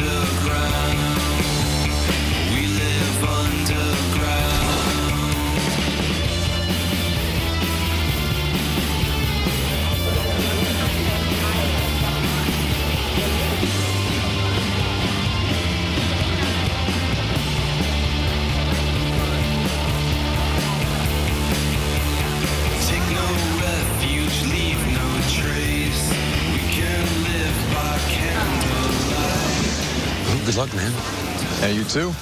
underground. Good luck, man. Hey, you too.